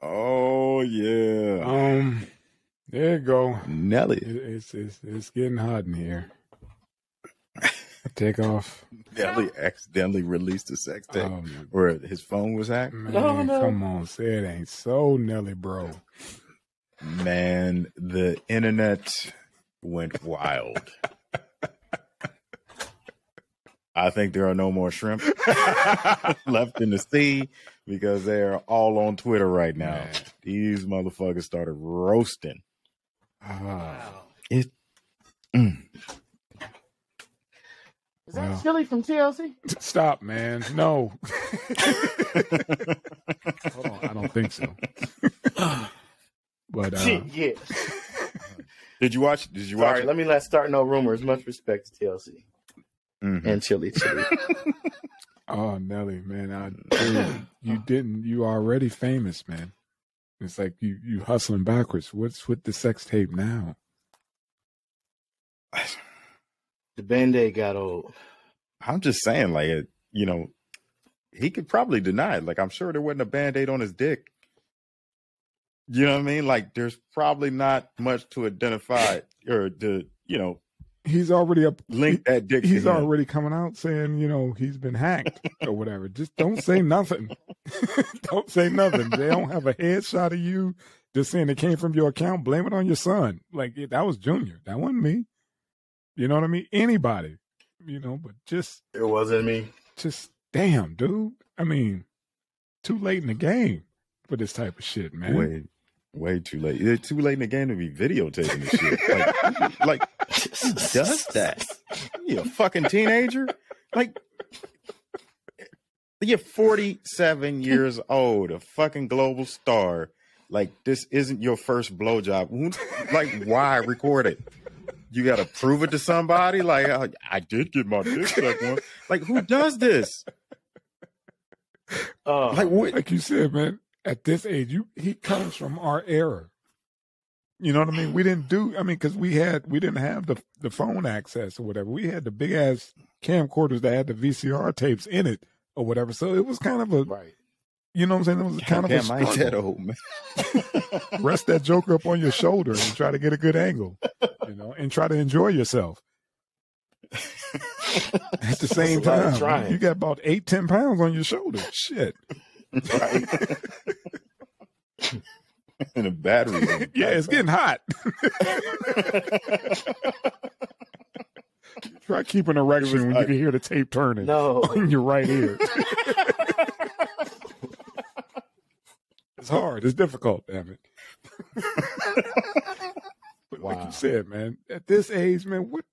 Oh yeah. Um, there you go. Nelly. It, it's it's it's getting hot in here. Take off. Nelly accidentally released a sex tape Oh, where his phone was hacked. man, No, no. come on, say it ain't so, Nelly, bro. Man, the internet went wild. I think there are no more shrimp left in the sea because they're all on Twitter right now. Man. These motherfuckers started roasting. Ah, It, mm. Is that Wow. Chili from TLC? stop, man. No. Hold on, I don't think so. but uh, yeah. Did you watch? Did you watch? Sorry, it? let me not start no rumors. Much respect to TLC Mhm. and Chili Chili. Oh, Nelly, man, I dude, you didn't. You already famous, man. It's like you you hustling backwards. What's with the sex tape now? the band aid got old. I'm just saying, like, it, you know, he could probably deny it. Like, I'm sure there wasn't a band aid on his dick. You know what I mean? Like, there's probably not much to identify or to, you know, He's already up. link that dick. He's already coming out saying, you know, he's been hacked or whatever. Just don't say nothing. don't say nothing. They don't have a headshot of you. Just saying it came from your account. Blame it on your son. Like that was Junior. That wasn't me. You know what I mean? Anybody. You know, but just, It wasn't me. just damn, dude. I mean, too late in the game for this type of shit, man. way, way too late. It's too late in the game to be videotaping this shit. Like, like who does that? You a fucking teenager? Like, you're 47 years old, a fucking global star. Like, this isn't your first blowjob. Like, why record it? You got to prove it to somebody. Like, I, I did get my dick sucked once. Like, who does this? Oh, Like, what? like you said, man, at this age, you he comes from our era. You know what I mean? We didn't do. I mean, because we had we didn't have the the phone access or whatever. We had the big ass camcorders that had the VCR tapes in it or whatever. So it was kind of a right. you know what I'm saying? It was kind of Damn, a I ain't that old, man. Rest that joker up on your shoulder and try to get a good angle, you know, and try to enjoy yourself. At the same a of time, you got about eight, ten pounds on your shoulder. Shit. Right. and a battery. yeah, it's getting hot. Try keeping a erection when you can hear the tape turning no. in your right ear. it's hard. It's difficult, damn it. But like you said, man, at this age, man, what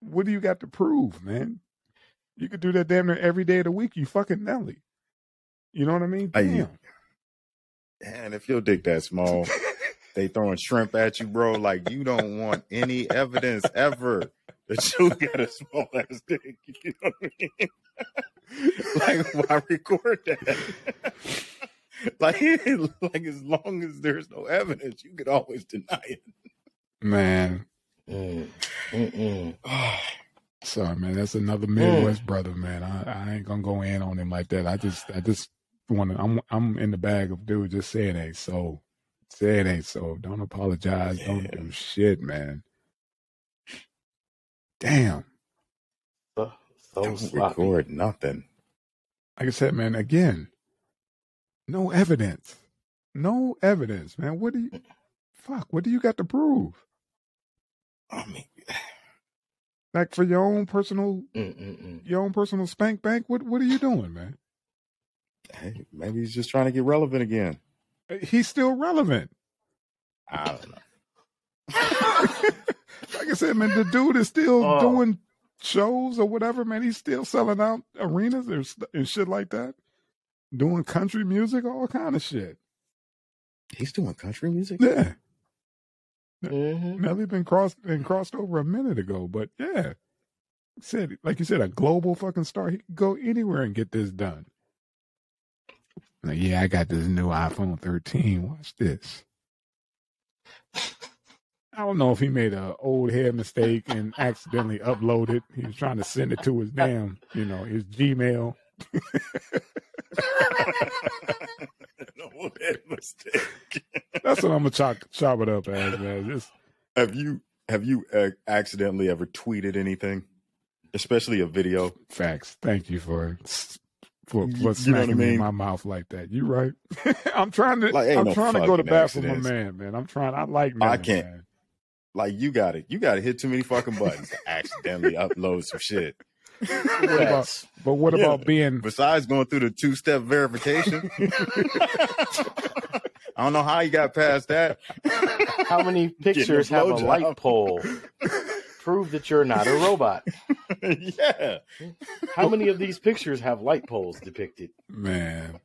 what do you got to prove, man? You could do that damn near every day of the week. You fucking Nelly. You know what I mean? Hey, Damn. And if your dick that small, they throwing shrimp at you, bro. Like you don't want any evidence ever that you got a small ass dick. You know what I mean? like why record that? like, like as long as there's no evidence, you could always deny it. Man. Mm. Mm-mm. Sorry, man. That's another Midwest brother, man. I, I ain't gonna go in on him like that. I just I just wanna I'm I'm in the bag of dude, just say it ain't so. Say it ain't so. Don't apologize. Don't do shit, man. Damn. So, so Don't sloppy. record nothing. Like I said, man, again, no evidence. No evidence, man. What do you fuck? What do you got to prove? I mean, Like for your own personal Mm-mm-mm. your own personal spank bank? What what are you doing, man? Hey, maybe he's just trying to get relevant again. He's still relevant. I don't know. like I said, man, the dude is still Oh. doing shows or whatever, man. He's still selling out arenas or st- and shit like that. Doing country music, all kind of shit. He's doing country music. Yeah. Mhm. Nelly been crossed been crossed over a minute ago, but yeah. Said like you said, a global fucking star. He could go anywhere and get this done. Like, yeah, I got this new iPhone 13. Watch this. I don't know if he made a old head mistake and accidentally uploaded. He was trying to send it to his damn, you know, his Gmail. stick. That's what I'm gonna chop chop it up as, man. Just Have you have you uh, accidentally ever tweeted anything, especially a video? facts. Thank you for for, You- for you know I smacking me in my mouth like that. You right. I'm trying to Like, I'm no trying to go to fucking bat for my man, man. I'm trying I like oh, man. I can't. Like you got it. You got to hit too many fucking buttons to accidentally upload some shit. What about, but what Yeah. about being Besides going through the two step verification, I don't know how you got past that. How many pictures have a blowjob. light pole? Prove that you're not a robot. yeah. How many of these pictures have light poles depicted? man?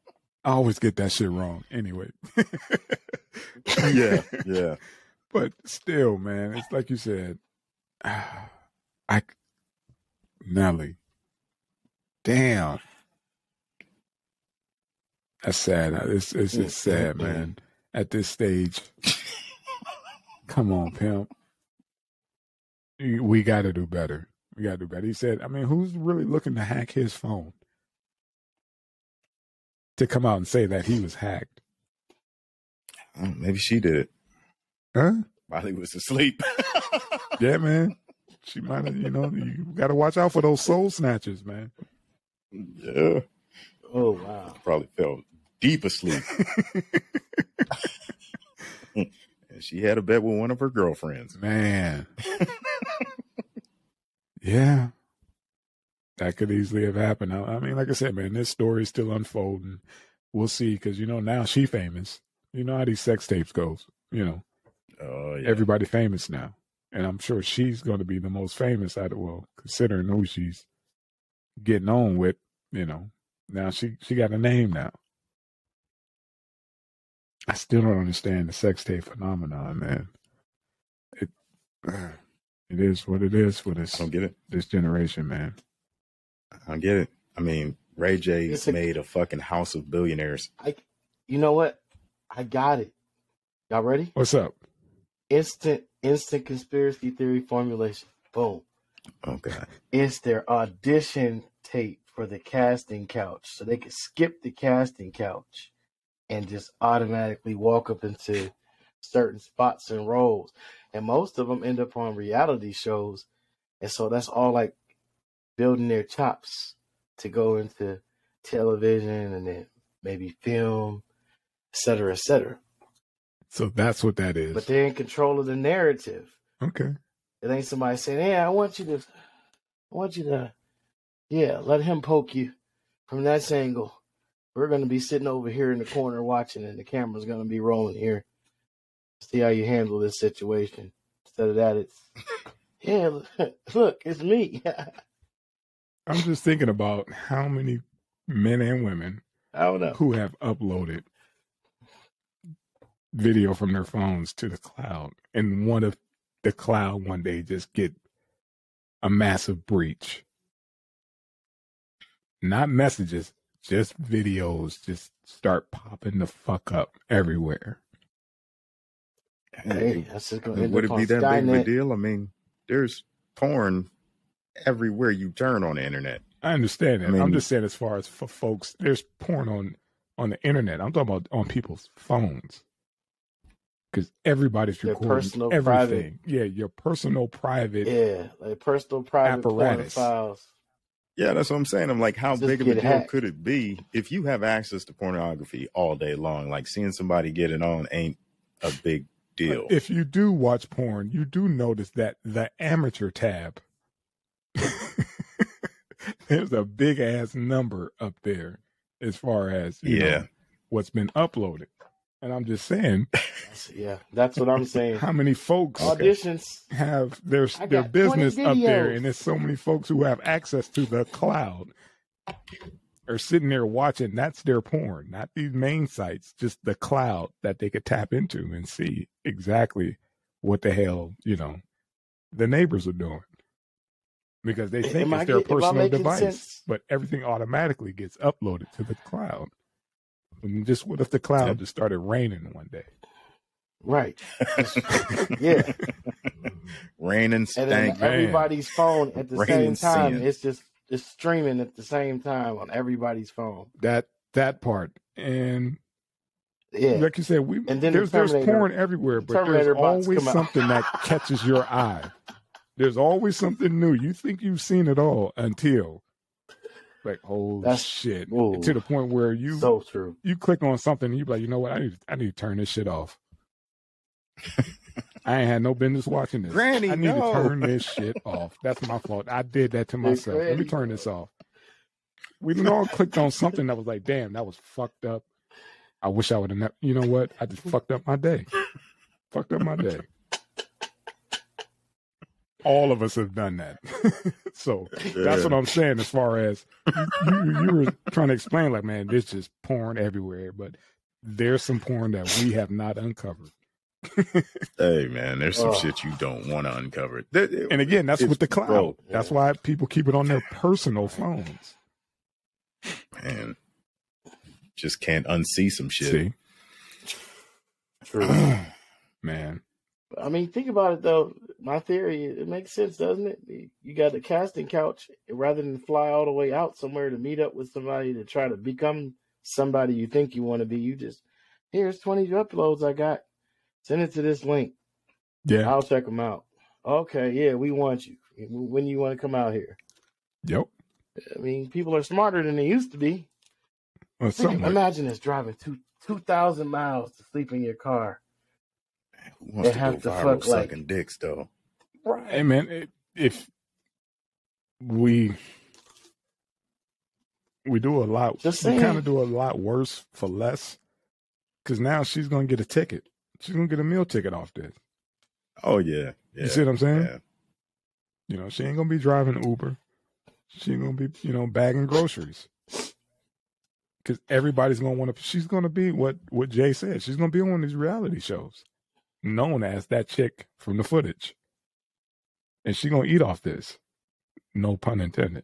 I always get that shit wrong. Anyway. Yeah. Yeah. but still, man, it's like you said. I Nelly. Damn. That's sad. It's it's it's sad, man. At this stage. Come on, pimp. We- We got to do better. We got to do better. He said, I mean, who's really looking to hack his phone? To come out and say that he was hacked. Oh, Maybe she did it Huh? while he was asleep. Yeah, man. She might have, you know, you got to watch out for those soul snatchers, man. yeah. Oh wow. Probably fell deep asleep. Mm. And she had a bet with one of her girlfriends. Man. yeah. That could easily have happened. I, I mean, like I said, man, this story is still unfolding. We'll see, because, you know, now she famous. You know how these sex tapes goes. You know, Oh, yeah. everybody famous now. And I'm sure she's going to be the most famous out of, well, considering who she's getting on with, you know. Now she, she got a name now. I still don't understand the sex tape phenomenon, man. It it is what it is for I this don't get it. this generation, man. I don't get it. I mean, Ray J It's made a fucking house of billionaires. I, you know what? I got it. Y'all ready? What's up? Instant, instant conspiracy theory formulation. Boom. Oh, God. It's their audition tape for the casting couch, so they can skip the casting couch and just automatically walk up into certain spots and roles. And most of them end up on reality shows, and so that's all like building their chops to go into television and then maybe film, et cetera, et cetera. So that's what that is. But they're in control of the narrative. okay. It ain't somebody saying, "Hey, I want you to, I want you to, yeah, let him poke you from that angle. We're gonna be sitting over here in the corner watching, and the camera's gonna be rolling here. See how you handle this situation. Instead of that, it's, yeah, look, it's me. I'm just thinking about how many men and women I don't know. who have uploaded video from their phones to the cloud and one of the cloud one day just get a massive breach. Not messages, just videos just start popping the fuck up everywhere. Hey, that's just gonna Would it be on that big of a deal? I mean, there's porn everywhere you turn on the internet. I understand that. I mean- I'm just saying, as far as for folks, there's porn on on the internet. I'm talking about on people's phones because everybody's Their recording personal, everything. Yeah, your personal, private. Yeah, like personal private porn Apparatus. files. Yeah, that's what I'm saying. I'm like, how Just big of a deal hacked. could it be if you have access to pornography all day long? Like seeing somebody get it on ain't a big deal. If you do watch porn, you do notice that the amateur tab, there's a big ass number up there as far as you know, Yeah. what's been uploaded. And I'm just saying, That's- yeah, that's what I'm saying. how many folks Auditions. have their their business up there, and there's so many folks who have access to the cloud are sitting there watching. That's their porn, not these main sites, just the cloud that they could tap into and see exactly what the hell you know the neighbors are doing because they think Am I it's their get- personal device, sense? but everything automatically gets uploaded to the cloud. And just what if the cloud Yeah. just started raining one day? Right. yeah. Rain and stank. everybody's phone at the Rain same time. sin. It's just it's streaming at the same time on everybody's phone. that that part and Yeah. like you said, we And then the there's there's porn everywhere, but there's Terminator bots always something that catches your eye. There's always something new. You think you've seen it all until like holy That's- shit. Ooh. To the point where you so true. you click on something and you be like, you know what, I need I need to turn this shit off. I ain't had no business watching this. Granny, I need no. to turn this shit off. That's my fault. I did that to myself. Let me turn this off. We done all clicked on something that was like, damn, that was fucked up. I wish I would have. Ne- you know what? I just fucked up my day. fucked up my day. All of us have done that. so that's what I'm saying. As far as you, you, you were trying to explain, like, man, this just porn everywhere, but there's some porn that we have not uncovered. Hey man, there's some Oh. shit you don't want to uncover. There- And again, that's It's with the cloud. broke. That's why people keep it on their personal phones. man, just can't unsee some shit. See, True. man. I mean, think about it though. My theory, it makes sense, doesn't it? You got the casting couch rather than fly all the way out somewhere to meet up with somebody to try to become somebody you think you want to be. You just here's twenty uploads I got. Send it to this link. Yeah. I'll check them out. Okay, yeah, we want you. When you want to come out here? Yep. I mean, people are smarter than they used to be. Well, Think- imagine this driving two two thousand miles to sleep in your car. Who wants They to have go to viral fuck, like- sucking dicks though? Hey man, it, if we we do a lot, Just we kind of do a lot worse for less. Because now she's gonna get a ticket. She's gonna get a meal ticket off this. Oh yeah, yeah. You see what I'm saying? yeah. You know, she ain't gonna be driving Uber. She ain't gonna be, you know, bagging groceries. Because everybody's gonna want to. She's gonna be what what Jay said. She's gonna be on these reality shows, known as that chick from the footage, and she gonna eat off this. No pun intended.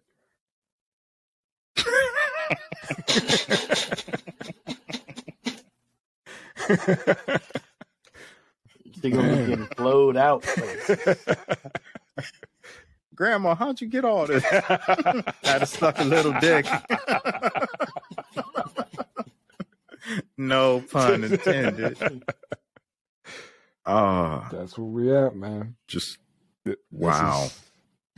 They're gonna be getting flowed out. Grandma, how'd you get all this? Had to suck a little dick. no pun intended. Ah, That's where we at, man. just this Wow. is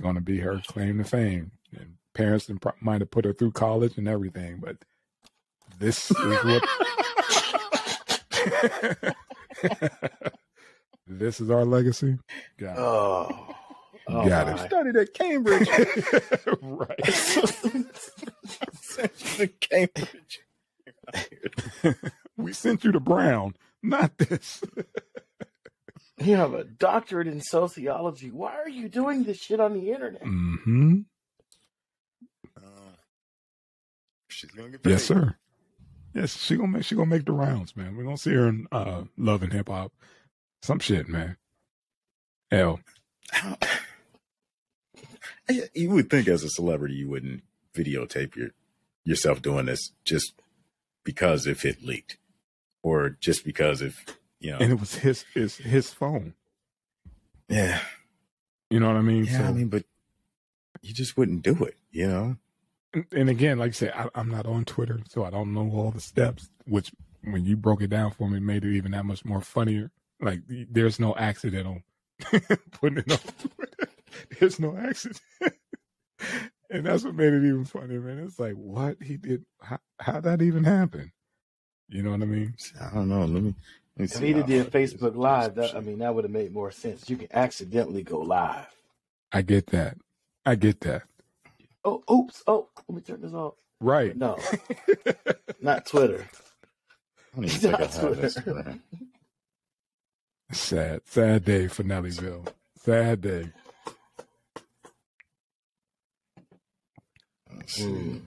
gonna be her claim to fame. And parents done pro- might have put her through college and everything, but this is what. this is our legacy. Got Oh, oh Got it. studied at Cambridge. right. Sent you to Cambridge. We sent you to Brown, not this. You have a doctorate in sociology. Why are you doing this shit on the internet? Mm-hmm. Uh, she's gonna get paid. Yes, sir. Yes, she gonna make she gonna make the rounds, man. We're gonna see her in uh Love and Hip Hop. Some shit, man. L. How- you would think as a celebrity you wouldn't videotape your yourself doing this just because if it leaked or just because if you know And it was his his his phone. yeah You know what I mean? yeah so, i mean but you just wouldn't do it you know and- and again, like I said, I, I'm not on Twitter, so I don't know all the steps. Which, when you broke it down for me, made it even that much more funnier. Like, there's no accidental putting it on Twitter. There's no accident, and that's what made it even funnier, man. It's like, what he did? How how that even happen? You know what I mean? i don't know let me If see he'd did fuck this- Facebook Live, that, I mean, that would have made more sense. You can accidentally go live. I get that. I get that. Oh, oops. Oh, let me turn this off. Right. No, not Twitter. I don't even think I have Twitter. Sad, sad day for Nellyville. Sad day. Let's see. Mm.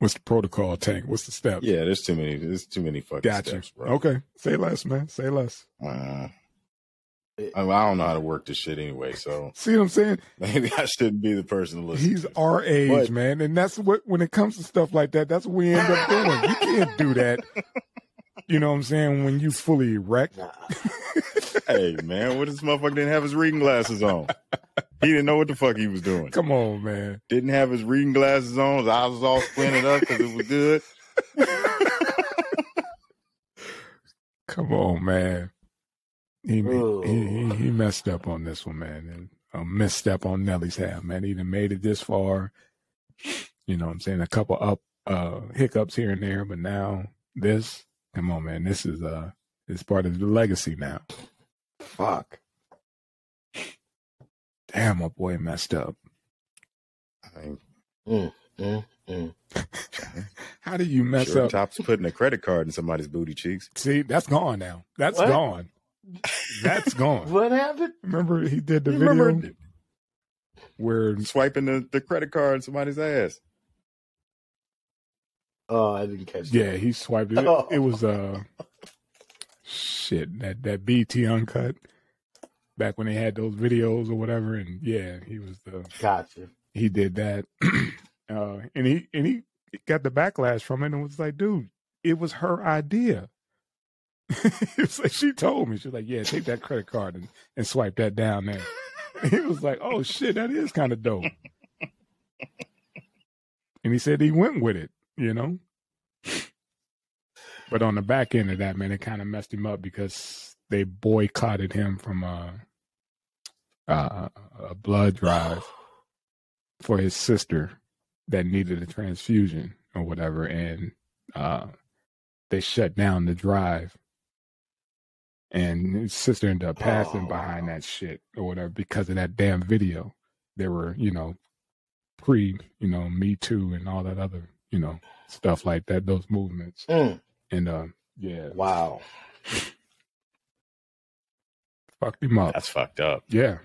What's the protocol, Tank? What's the steps? yeah there's too many there's too many fucking Got you. steps bro Okay. Say less, man. Say less. uh, I, mean, I don't know how to work this shit anyway so See what I'm saying? maybe i shouldn't be the person to listen He's to. our age, But- man. And that's what, when it comes to stuff like that, that's what we end up doing. You can't do that. You know what I'm saying? When you fully erect. Nah. hey man, what if this motherfucker didn't have his reading glasses on? He didn't know what the fuck he was doing. Come on, man. Didn't have his reading glasses on. His eyes was all squinted up because it was good. Come on, man. He, he he he messed up on this one, man. And a misstep on Nelly's half, man. He done made it this far. You know what I'm saying? A couple up uh hiccups here and there, but now this, come on, man. This is uh it's part of the legacy now. Fuck. Damn, my boy messed up. I Mm, mm, mm. How do you mess sure up? Top's putting a credit card in somebody's booty cheeks. See, that's gone now. That's What? gone. That's gone. What happened? Remember he did the You video remember where swiping the, the credit card in somebody's ass? Oh, I didn't catch that. yeah, he swiped it. Oh. It was uh shit, that that BET Uncut back when they had those videos or whatever and yeah, he was the Gotcha. he did that. uh and he and he got the backlash from it and was like, dude, it was her idea. it was like she told me, she's like, Yeah, take that credit card and, and swipe that down there. he was like, Oh shit, that is kind of dope. and he said he went with it, you know. But on the back end of that, man, it kind of messed him up because they boycotted him from uh, uh, a blood drive for his sister that needed a transfusion or whatever, and uh, they shut down the drive. And his sister ended up passing Oh. behind that shit or whatever because of that damn video. There were, you know, pre, you know, Me Too and all that other, you know, stuff like that, those movements. Mm, And uh, yeah, wow. Fucked him up. That's fucked up. Yeah.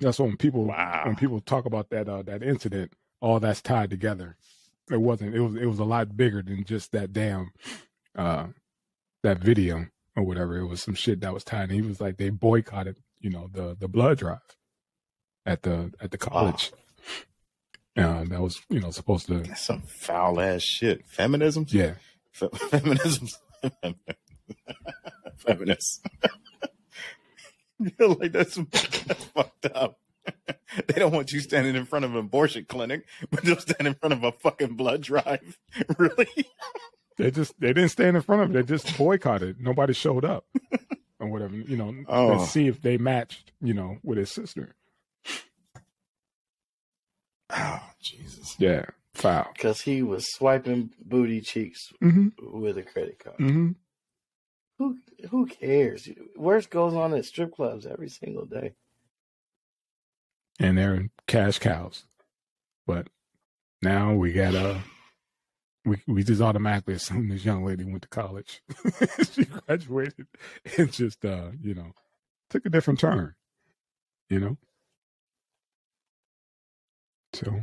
That's when people Wow. when people talk about that uh, that incident, all that's tied together. It wasn't. It was. It was a lot bigger than just that damn uh, that video or whatever. It was some shit that was tied. And he was like, they boycotted, you know, the the blood drive at the at the college. Uh, that was you know supposed to. That's some foul ass shit. Feminism? Yeah. Fe- feminism. Feminists. You're like that's, that's fucked up. they don't want you standing in front of an abortion clinic, but they'll stand in front of a fucking blood drive. really? They just they didn't stand in front of it. They just boycotted. Nobody showed up or whatever. You know, Oh. to see if they matched. You know, with his sister. Oh, Jesus. Yeah, foul. Because he was swiping booty cheeks Mm-hmm. with a credit card. Mm-hmm. Who who cares? Worst goes on at strip clubs every single day. And they're cash cows. But now we got uh we we just automatically assume this young lady went to college. she graduated and just uh, you know, took a different turn. You know? So